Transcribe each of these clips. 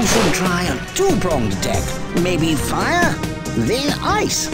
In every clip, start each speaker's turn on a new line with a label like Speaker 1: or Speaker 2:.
Speaker 1: You should try a two-pronged attack. Maybe fire, then ice.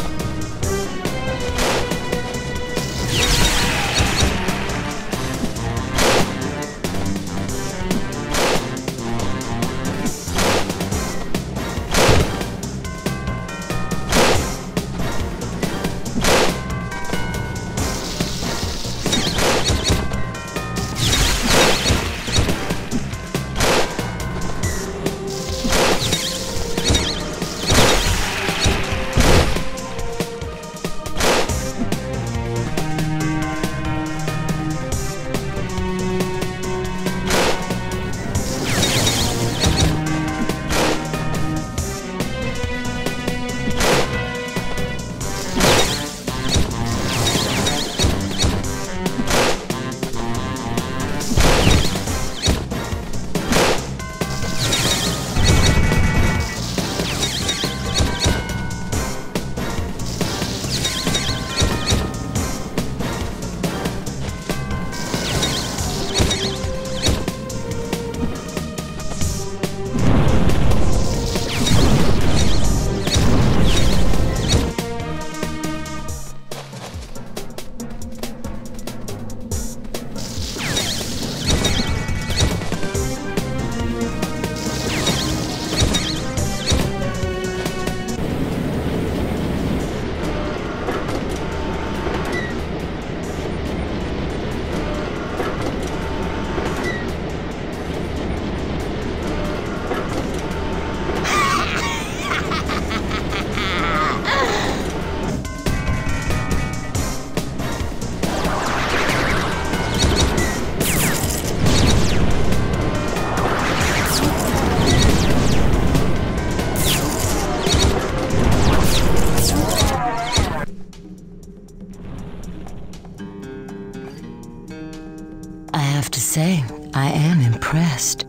Speaker 2: Impressed.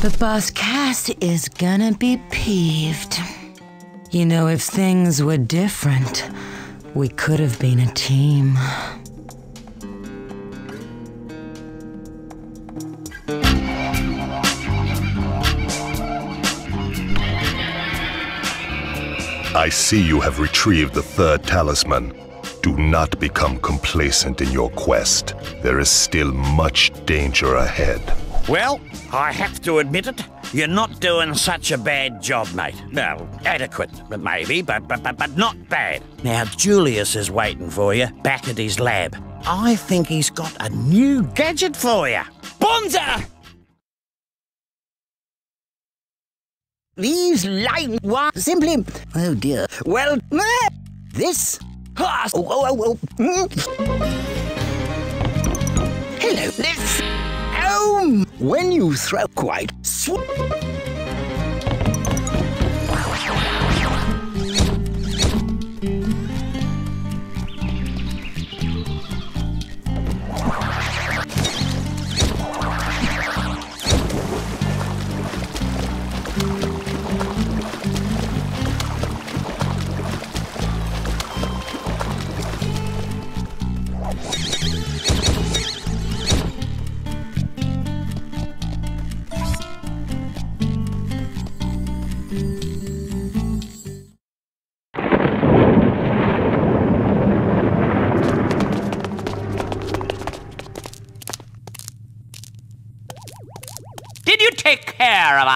Speaker 2: But Boss Cass is gonna be peeved. You know, if things were different, we could have been a team.
Speaker 3: I see you have retrieved the third talisman. Do not become complacent in your quest. There is still much danger ahead.
Speaker 4: Well, I have to admit it. You're not doing such a bad job, mate. Well, adequate, maybe, but, but, but, but not bad. Now, Julius is waiting for you back at his lab. I think he's got a new gadget for you. Bonza!
Speaker 1: These lines were simply. Oh dear. Well, this. Ah, Oh, oh, oh, oh. mm. Hello, when you throw quite.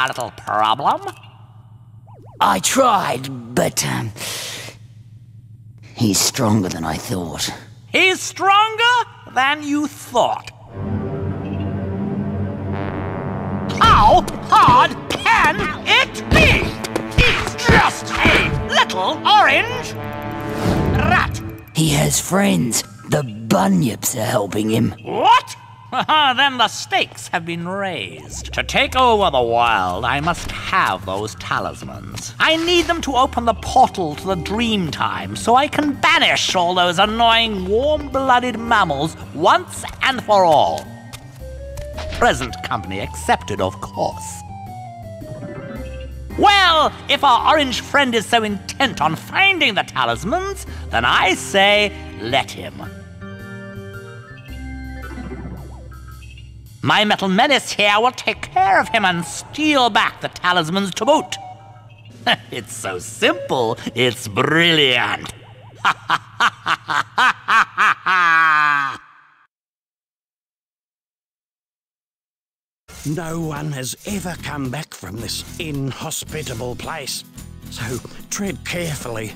Speaker 5: Our little problem?
Speaker 6: I tried, but um, he's stronger than I thought.
Speaker 5: He's stronger than you thought. How hard can it be? He's just a little orange rat.
Speaker 6: He has friends. The bunyips are helping him.
Speaker 5: What? then the stakes have been raised. To take over the world, I must have those talismans. I need them to open the portal to the dream time so I can banish all those annoying warm blooded mammals once and for all. Present company accepted, of course. Well, if our orange friend is so intent on finding the talismans, then I say let him. My metal menace here will take care of him and steal back the talismans to boot. it's so simple, it's brilliant.
Speaker 4: No one has ever come back from this inhospitable place, so tread carefully.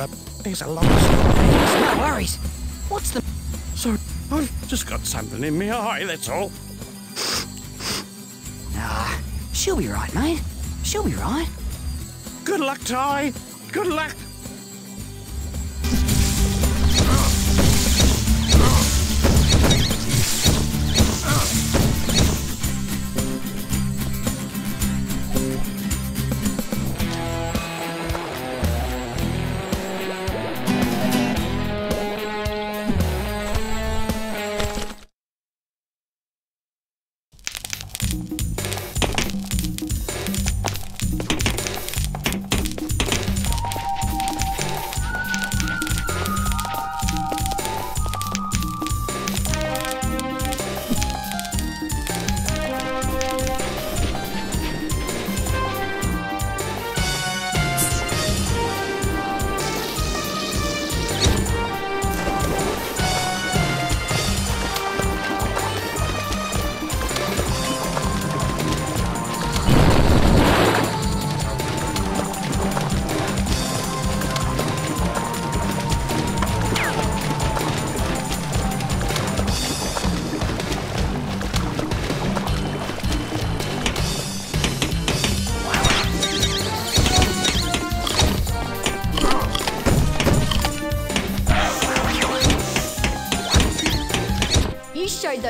Speaker 4: Up. There's a lot of stuff.
Speaker 1: No worries. What's the...
Speaker 4: Sorry, I've just got something in my eye, that's all.
Speaker 1: Ah, she'll be right, mate. She'll be right.
Speaker 4: Good luck, Ty. Good luck.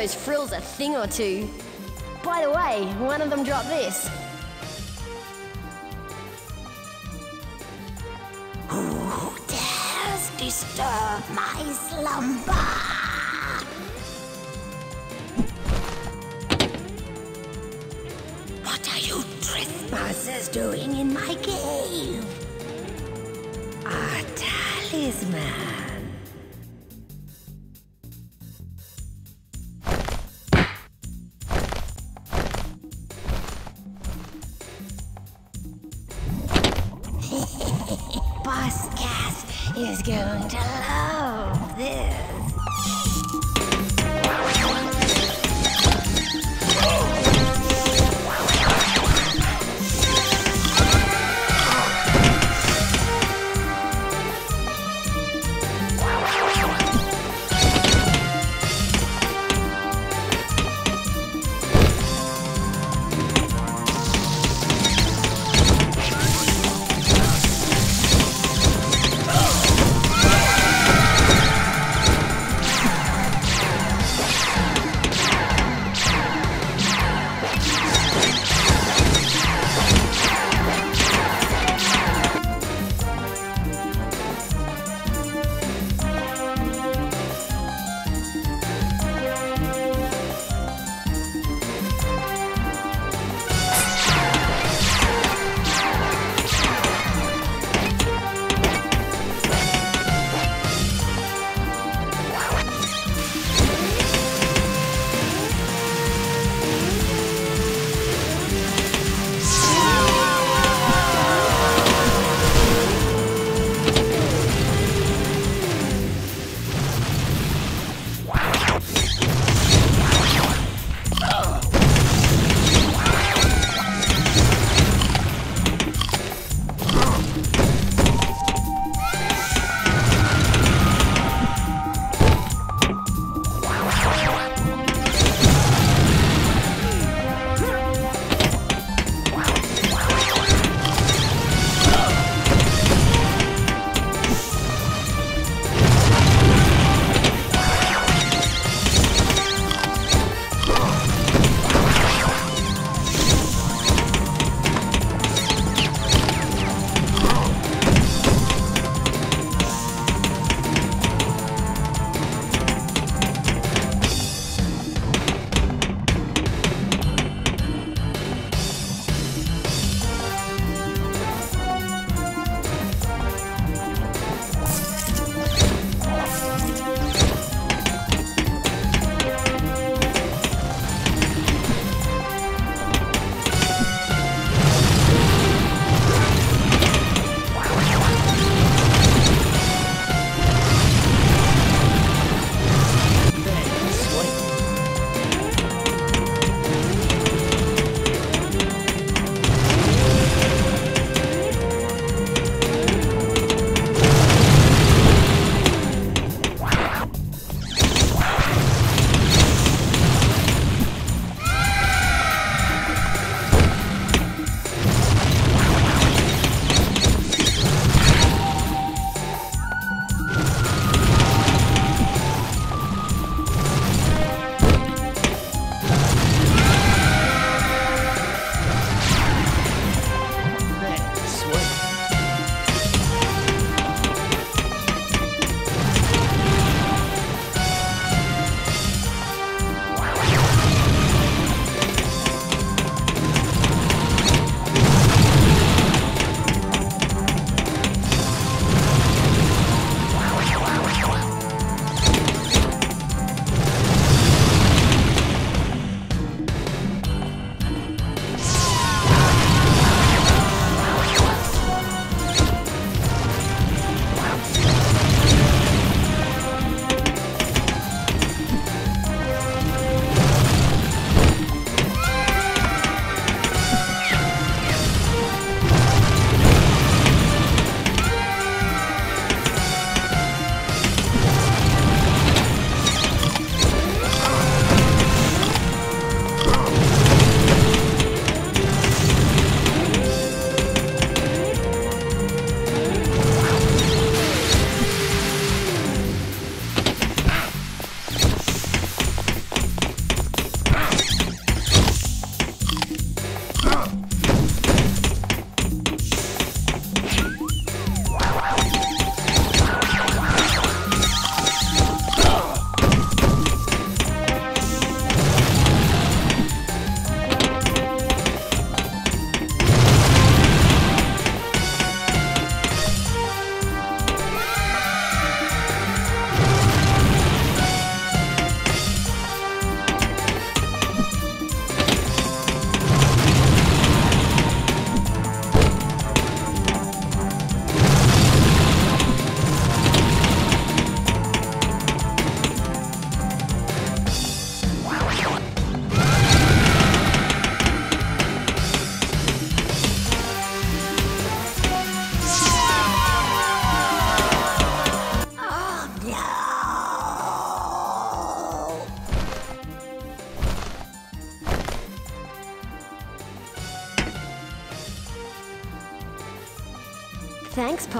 Speaker 7: Those frills a thing or two. By the way, one of them dropped this.
Speaker 8: Who dares disturb my slumber? What are you trespassers doing in my cave? A talisman.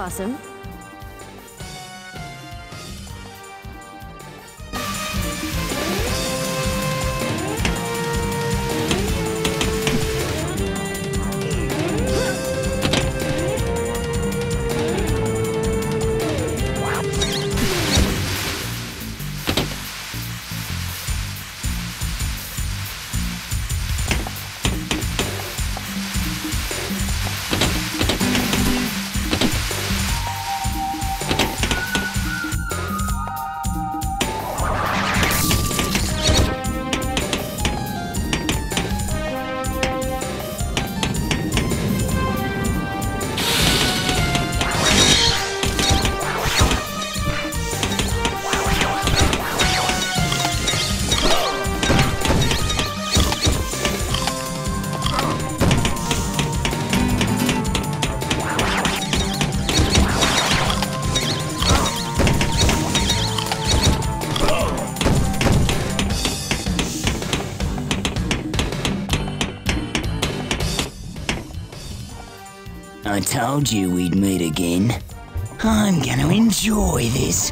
Speaker 7: Possum.
Speaker 6: Told you we'd meet again. I'm gonna enjoy this.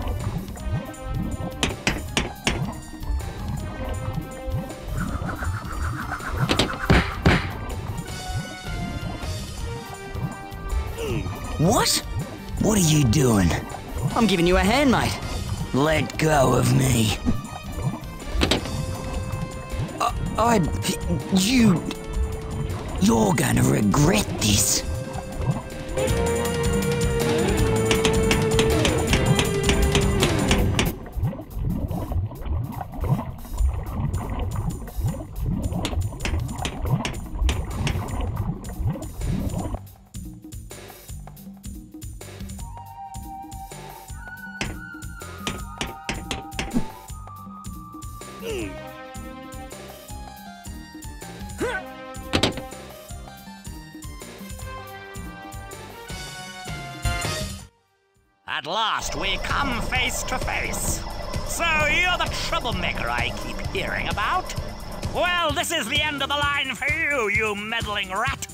Speaker 6: What? What are you doing?
Speaker 1: I'm giving you a hand, mate.
Speaker 6: Let go of me.
Speaker 1: I.
Speaker 6: You. You're gonna regret this.
Speaker 5: Face to face. So, you're the troublemaker I keep hearing about? Well, this is the end of the line for you, you meddling rat.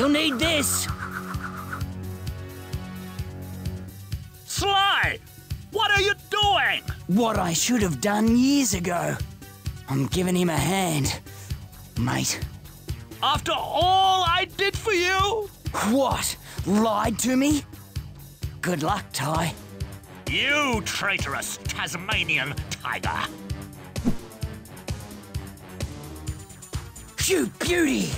Speaker 6: You'll need this.
Speaker 5: Sly! What are you doing?
Speaker 6: What I should have done years ago. I'm giving him a hand, mate.
Speaker 5: After all I did for you?
Speaker 6: What? Lied to me? Good luck, Ty.
Speaker 5: You traitorous Tasmanian tiger.
Speaker 6: You beauty!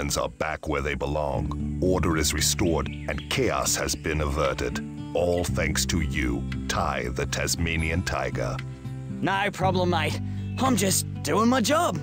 Speaker 3: Talismans are back where they belong. Order is restored, and chaos has been averted. All thanks to you, Ty the Tasmanian Tiger.
Speaker 6: No problem, mate. I'm just doing my job.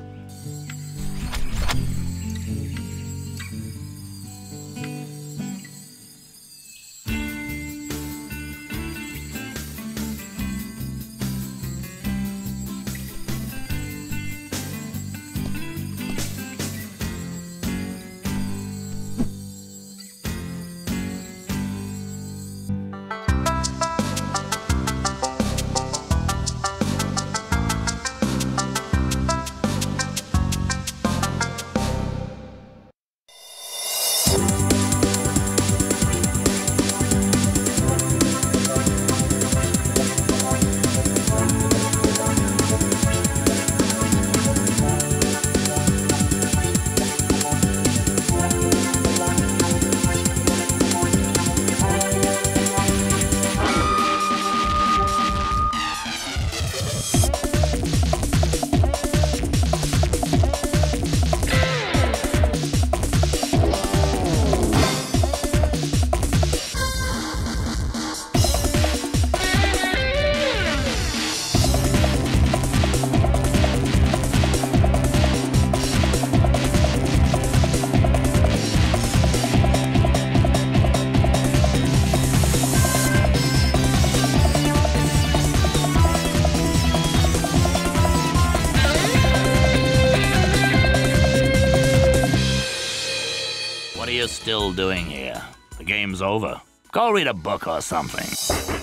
Speaker 5: Are you still doing here? The game's over. Go read a book or something.